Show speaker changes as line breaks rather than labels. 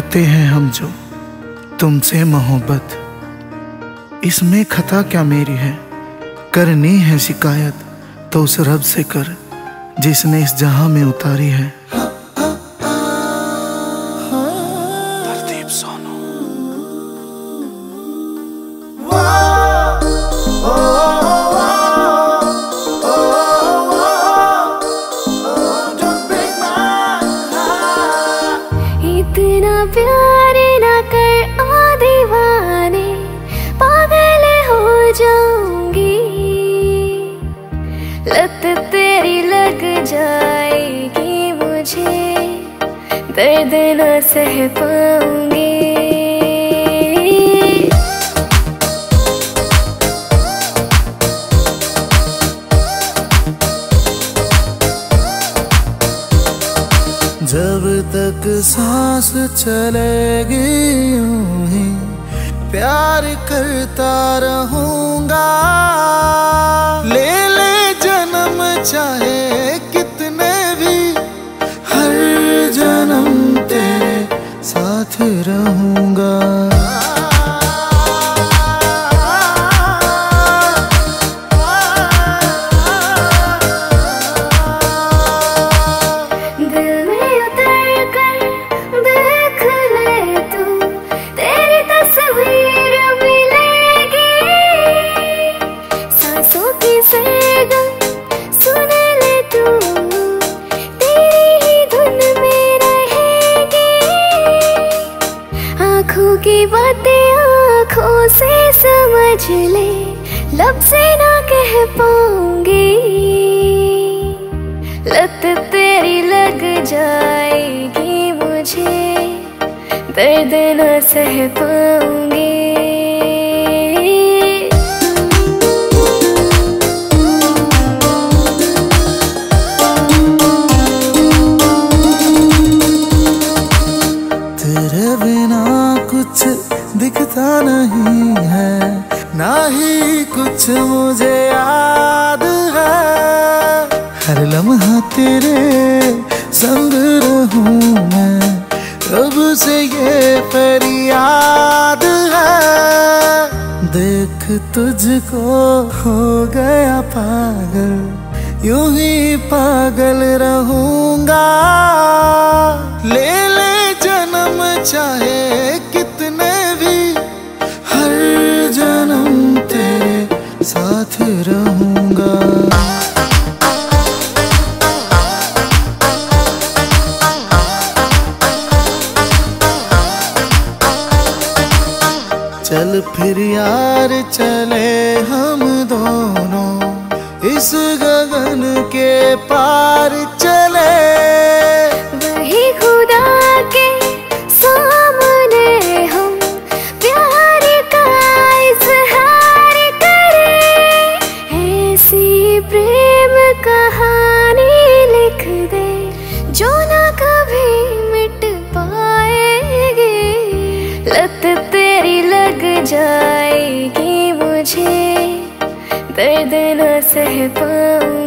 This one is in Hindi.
करते हैं हम जो तुमसे मोहब्बत। इसमें खता क्या मेरी है? करनी है शिकायत तो उस रब से कर जिसने इस जहाँ में उतारी है।
कर पागल हो जाऊँगी। लत तेरी लग जाएगी मुझे दर्द न सह पाऊँगी।
जब तक सांस चलेगी प्यार करता रहूँगा। ले ले जन्म चाहे कितने भी, हर जन्म तेरे साथ रहूँगा।
आँखों की बातें आँखों से समझ ले। लब से ना कह पाऊँगी। लत तेरी लग जाएगी मुझे। दर्द ना सह पाऊँगी।
बिना कुछ दिखता नहीं है, ना ही कुछ मुझे याद है। हर लम्हा तेरे संग रहूँ मैं रब से ये फरियाद है। देख तुझको हो गया पागल, यूँ ही पागल रहूँगा। ले चाहे कितने भी, हर जन्म तेरे साथ रहूँगा। चल फिर यार चले हम दोनों, इस गगन के पार
लत तेरी लग जाएगी मुझे दर्द न सह पाऊँगी